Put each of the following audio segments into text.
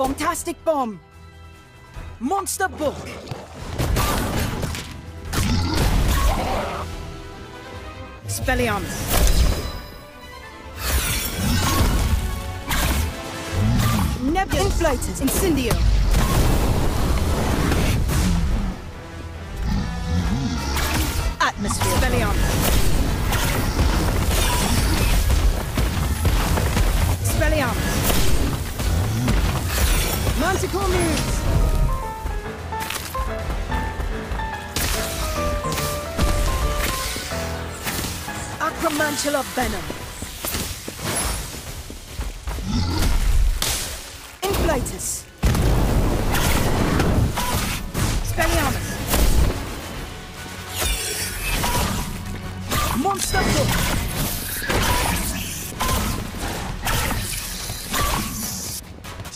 Bombastic bomb. Monster book. Expelliarmus. Nebula. Inflatus. Incendio. Acromantula venom. Inflatus. Expelliarmus. Monster book.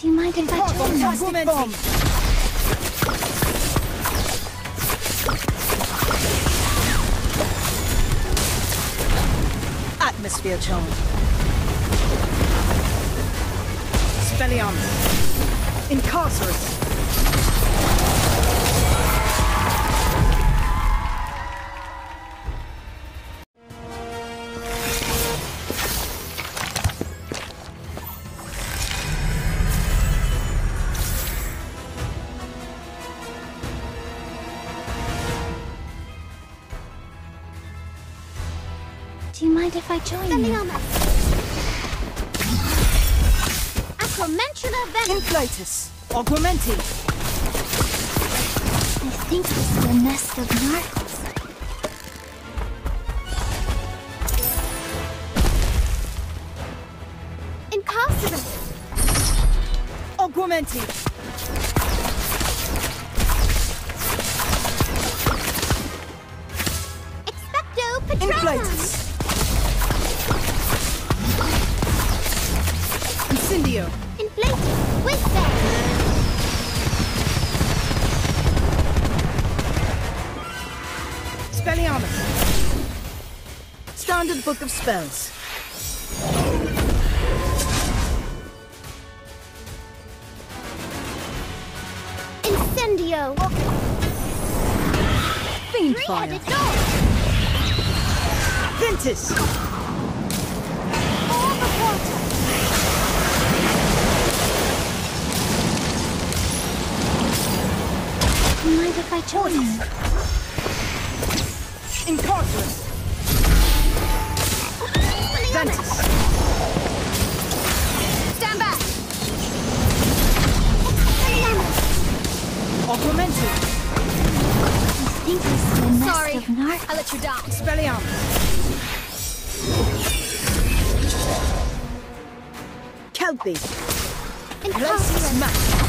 Do you mind if I join bomb. Atmosphere charm. Expelliarmus. Incarcerous. Do you mind if I join you? Acromantula venom. Inflatus. Augmenti. I think this is a nest of nargles. Incarcerate. Augmenti. Standard Book of Spells. Incendio. Fiendfyre. Ventus. Orb of water. Mind if I join you? Ventus. Stand back. Augmenti. I think this is a nest Sorry. of. I let you down. Expelliarmus. Kelpie. Incarcerate. Max.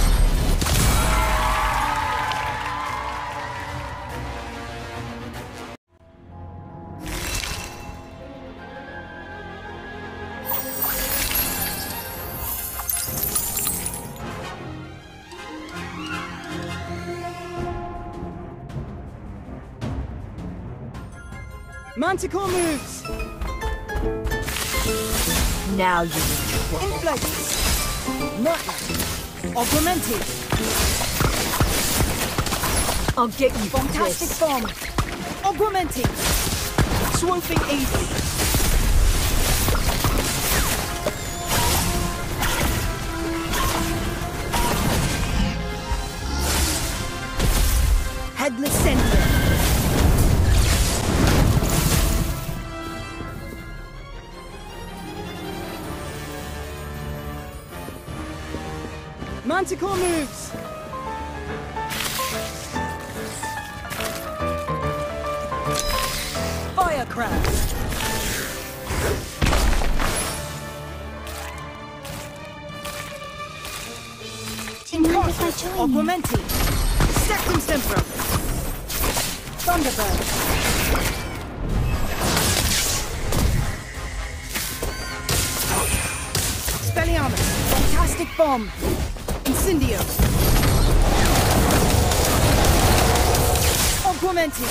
Manticore moves. Now you will Inflatus. Nightmare. Augmenti. I'll get you Fantastic bomb. Augmenti. Swooping Evil. Headless Sentinel. Manticore moves. Firecraft. Do you mind if I? Augmenti. Sectumsempra. Thunderbird. Expelliarmus. Fantastic Bomb. Incendio. Augmenti.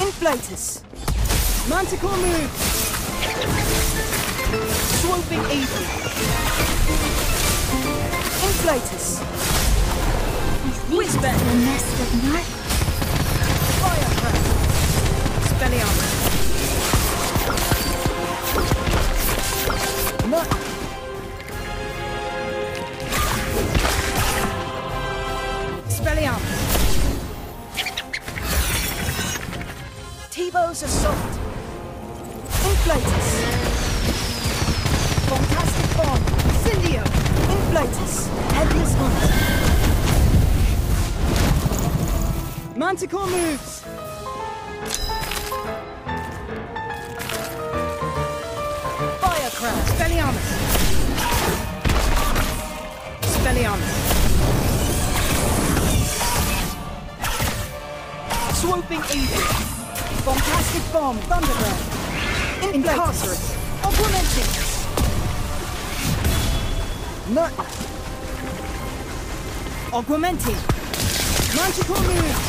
Inflatus. Manticore move. Swooping Eagle. Inflatus. I think Whiz it's bang. the nest of nargles. Firecraft. Expelliarmus. T-Bow's Assault. Inflatus. Fantastic Bomb. Incendio. Inflatus. Headless Hunt. Manticore moves. Firecraft. Expelliarmus. Expelliarmus. Swooping Eagle. Bombastic Bomb. Thunderbird. Incarcerate. Augmenting. Nut. Augmenting. Manticore moves.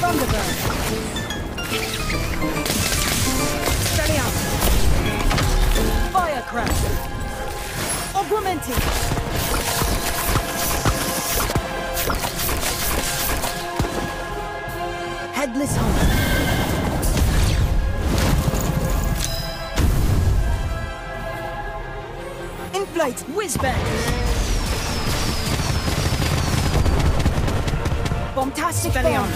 Thunderbird. Expelliarmus. Firecraft. Augmenting. Inflate. Whizbang. Bombastic Bomb.